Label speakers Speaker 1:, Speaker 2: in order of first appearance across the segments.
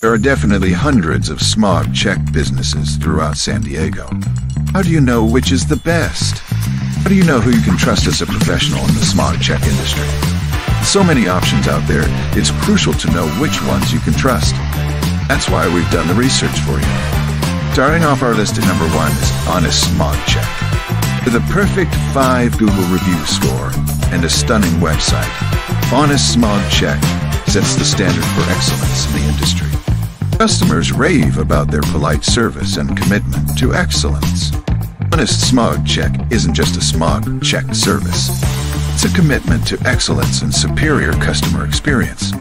Speaker 1: There are definitely hundreds of smog check businesses throughout San Diego. How do you know which is the best? How do you know who you can trust as a professional in the smog check industry? So many options out there, it's crucial to know which ones you can trust. That's why we've done the research for you. Starting off our list at number one is Honest Smog Check. With a perfect 5 Google review score and a stunning website, Honest Smog Check sets the standard for excellence in the industry. Customers rave about their polite service and commitment to excellence. Honest Smog Check isn't just a smog check service. It's a commitment to excellence and superior customer experience.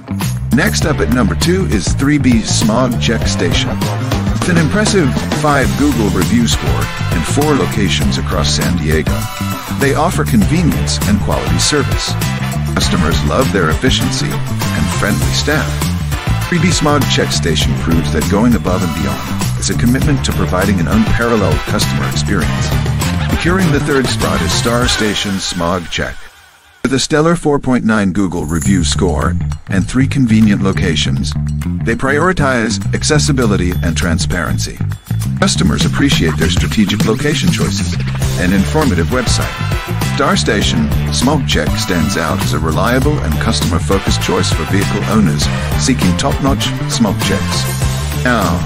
Speaker 1: Next up at number two is 3B Smog Check Station. With an impressive 5 Google review score and 4 locations across San Diego, they offer convenience and quality service. Customers love their efficiency and friendly staff. 3B Smog Check Station proves that going above and beyond is a commitment to providing an unparalleled customer experience. Securing the third spot is Star Station Smog Check. With a stellar 4.9 Google review score and three convenient locations, they prioritize accessibility and transparency. Customers appreciate their strategic location choices and informative website. Star Station Smog Check stands out as a reliable and customer-focused choice for vehicle owners seeking top-notch smog checks. Now,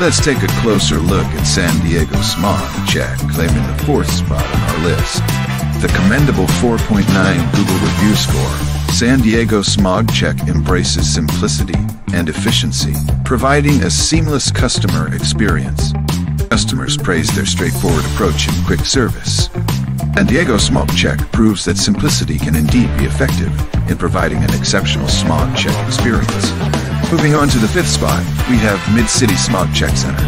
Speaker 1: let's take a closer look at San Diego Smog Check, claiming the fourth spot on our list. The commendable 4.9 Google review score, San Diego Smog Check embraces simplicity and efficiency, providing a seamless customer experience. Customers praise their straightforward approach and quick service. San Diego Smog Check proves that simplicity can indeed be effective in providing an exceptional smog check experience. Moving on to the fifth spot, we have Mid-City Smog Check Center.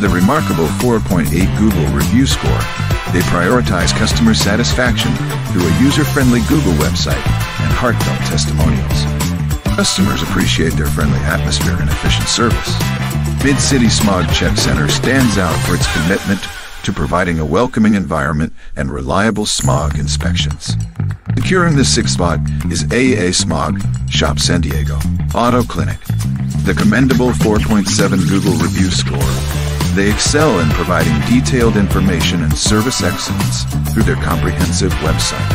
Speaker 1: The remarkable 4.8 Google review score, they prioritize customer satisfaction through a user-friendly Google website and heartfelt testimonials. Customers appreciate their friendly atmosphere and efficient service. Mid-City Smog Check Center stands out for its commitment to providing a welcoming environment and reliable smog inspections. Securing the sixth spot is AA Smog Shop San Diego Auto Clinic. The commendable 4.7 Google review score. They excel in providing detailed information and service excellence through their comprehensive website.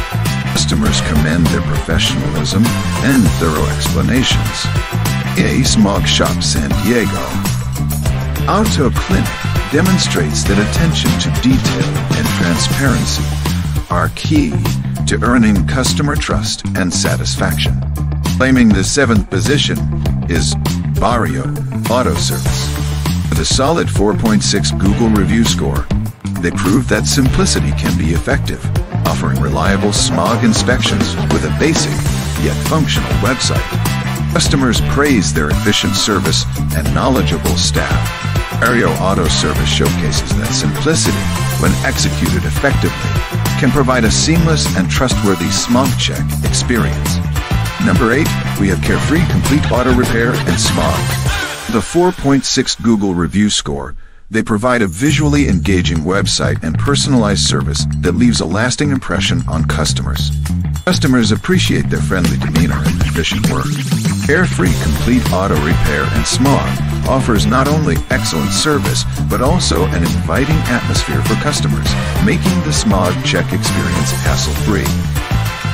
Speaker 1: Customers commend their professionalism and thorough explanations. AA Smog Shop San Diego Auto Clinic demonstrates that attention to detail and transparency are key to earning customer trust and satisfaction. Claiming the seventh position is Barrio Auto Service. With a solid 4.6 Google review score, they prove that simplicity can be effective, offering reliable smog inspections with a basic yet functional website. Customers praise their efficient service and knowledgeable staff. Barrio Auto Service showcases that simplicity, when executed effectively, can provide a seamless and trustworthy smog check experience. Number 8, we have Carefree Complete Auto Repair and Smog. The 4.6 Google review score, they provide a visually engaging website and personalized service that leaves a lasting impression on customers. Customers appreciate their friendly demeanor and efficient work. Carefree Complete Auto Repair and Smog offers not only excellent service, but also an inviting atmosphere for customers, making the smog check experience hassle-free.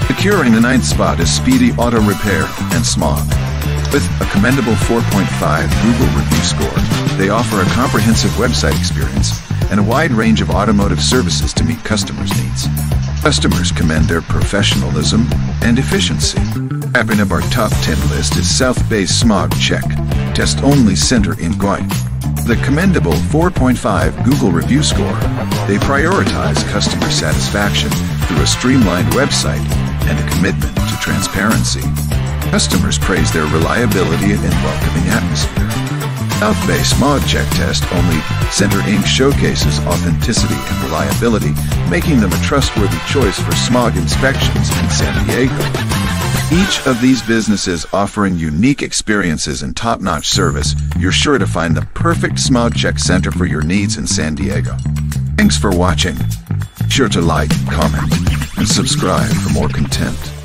Speaker 1: Securing the ninth spot is Speedy Auto Repair and Smog. With a commendable 4.5 Google review score, they offer a comprehensive website experience and a wide range of automotive services to meet customers' needs. Customers commend their professionalism and efficiency. Wrapping up our top 10 list is South Bay Smog Check, test only center in Guay. The commendable 4.5 Google review score, they prioritize customer satisfaction through a streamlined website and a commitment to transparency. Customers praise their reliability and welcoming atmosphere. South Bay Smog Check Test only Center Inc. showcases authenticity and reliability, making them a trustworthy choice for smog inspections in San Diego. Each of these businesses offering unique experiences and top-notch service, you're sure to find the perfect smog check center for your needs in San Diego. Thanks for watching. Sure to like, comment, and subscribe for more content.